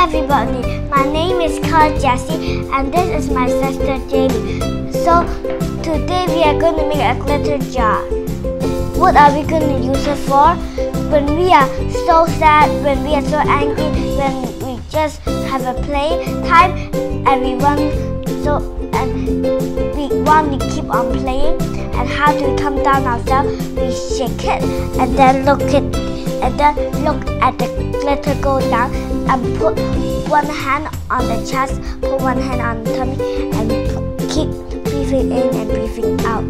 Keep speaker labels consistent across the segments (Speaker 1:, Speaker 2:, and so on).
Speaker 1: everybody, my name is Carl Jessie and this is my sister Jamie. So today we are going to make a glitter jar. What are we going to use it for? When we are so sad, when we are so angry, when we just have a play time and we want so and we want to keep on playing and how do we come down ourselves? We shake it and then look it and then look at the glitter go down and put one hand on the chest, put one hand on the tummy and keep breathing in and breathing out.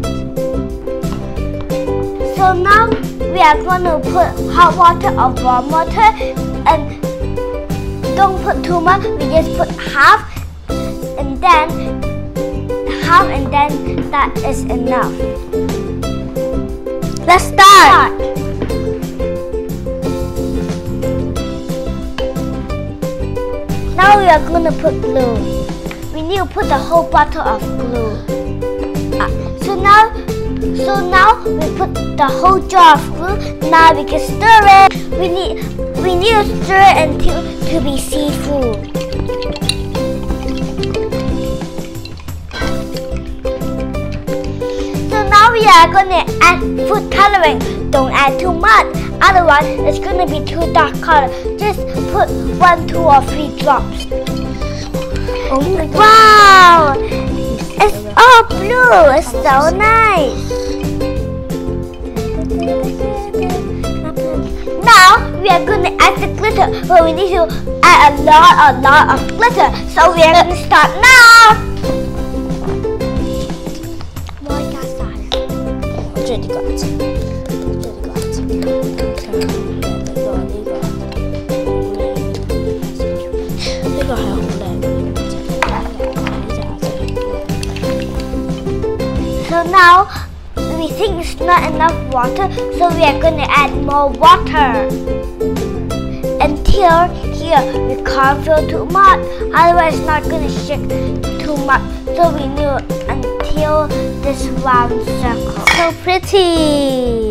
Speaker 1: So now we are going to put hot water or warm water and don't put too much, we just put half and then half and then that is enough. Let's start. Are going to put glue. We need to put the whole bottle of glue. Uh, so now, so now we put the whole jar of glue. Now we can stir it. We need, we need to stir it until to be see-through. So now we are going to add food coloring. Don't add too much, otherwise it's going to be too dark color. Just put one, two or three drops. Oh my God. Wow! It's all blue. It's so nice. Now we are gonna add the glitter, but we need to add a lot, a lot of glitter. So we are gonna start now.
Speaker 2: Got
Speaker 1: So now we think it's not enough water, so we are going to add more water. Until here, we can't fill too much, otherwise it's not going to shake too much. So we need until this round circle.
Speaker 2: So pretty.